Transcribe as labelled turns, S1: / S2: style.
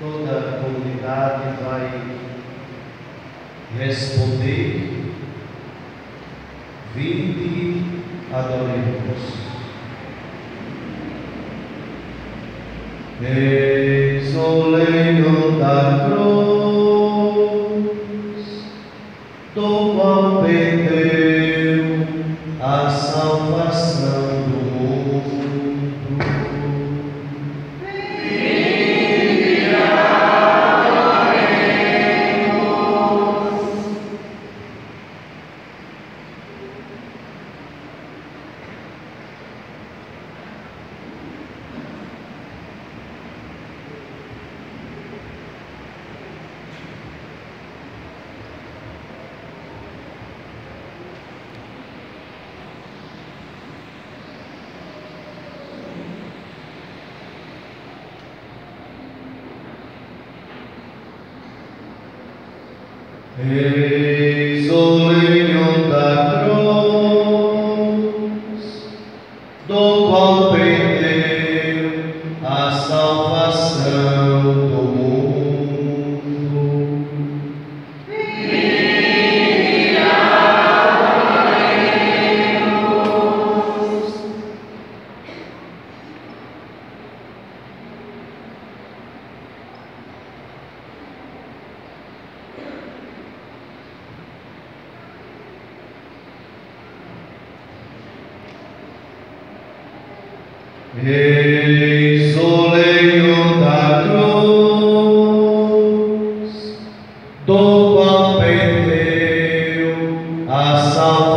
S1: toda a comunidade vai responder: Vinde, adoremos. Eis o leito da cruz, do qual perdeu a salvação do mundo. Eis o leito da cruz, do qual Eis o leio da cruz do qual a salvação.